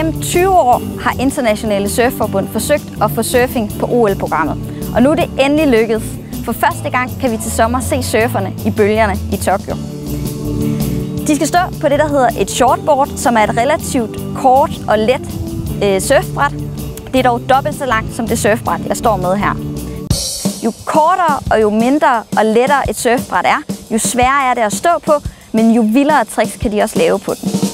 Igennem 20 år har Internationale Surfforbund forsøgt at få surfing på OL-programmet. Og nu er det endelig lykkedes. For første gang kan vi til sommer se surferne i bølgerne i Tokyo. De skal stå på det, der hedder et shortboard, som er et relativt kort og let øh, surfbræt. Det er dog dobbelt så langt som det surfbræt, jeg står med her. Jo kortere og jo mindre og lettere et surfbræt er, jo sværere er det at stå på, men jo vildere tricks kan de også lave på den.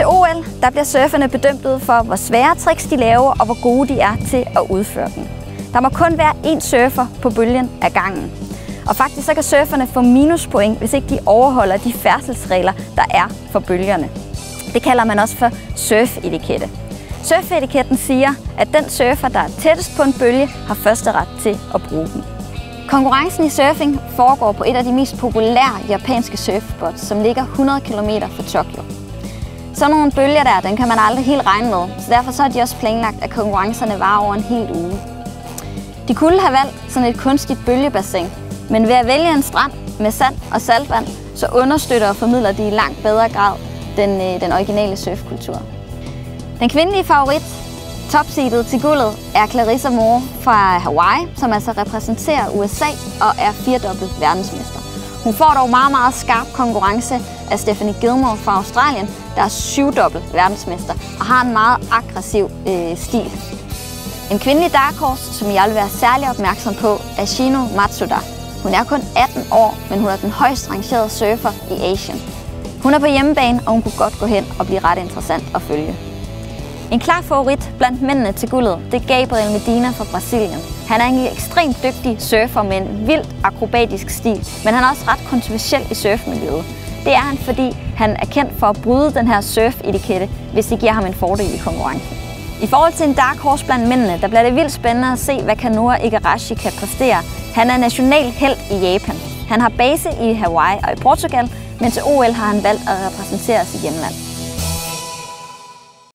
Til OL der bliver surferne bedømt ud for, hvor svære tricks de laver og hvor gode de er til at udføre dem. Der må kun være én surfer på bølgen ad gangen. Og faktisk så kan surferne få minuspoint, hvis ikke de overholder de færdselsregler, der er for bølgerne. Det kalder man også for surfetikette. Surfetiketten siger, at den surfer, der er tættest på en bølge, har første ret til at bruge den. Konkurrencen i surfing foregår på et af de mest populære japanske surfspots, som ligger 100 km fra Tokyo. Sådan nogle bølger der, den kan man aldrig helt regne med, så derfor så er de også planlagt, at konkurrencerne var over en hel uge. De kunne have valgt sådan et kunstigt bølgebassin, men ved at vælge en strand med sand og saltvand, så understøtter og formidler de i langt bedre grad den, øh, den originale surfkultur. Den kvindelige favorit, topseedet til guldet, er Clarissa Moore fra Hawaii, som altså repræsenterer USA og er firedobbelt verdensmester. Hun får dog meget, meget skarp konkurrence af Stephanie Gilmore fra Australien, der er syvdobbelt verdensmester og har en meget aggressiv øh, stil. En kvindelig dark horse, som jeg vil være særlig opmærksom på, er Shino Matsuda. Hun er kun 18 år, men hun er den højst rangerede surfer i Asien. Hun er på hjemmebane, og hun kunne godt gå hen og blive ret interessant at følge. En klar favorit blandt mændene til guldet, det er Gabriel Medina fra Brasilien. Han er en ekstremt dygtig surfer med en vildt akrobatisk stil, men han er også ret kontroversiel i surfmiljøet. Det er han, fordi han er kendt for at bryde den her surf-etikette, hvis det giver ham en fordel i konkurrencen. I forhold til en dark horse blandt mændene, der bliver det vildt spændende at se, hvad Kanoa Igarashi kan præstere. Han er national held i Japan. Han har base i Hawaii og i Portugal, men til OL har han valgt at repræsentere sit hjemland.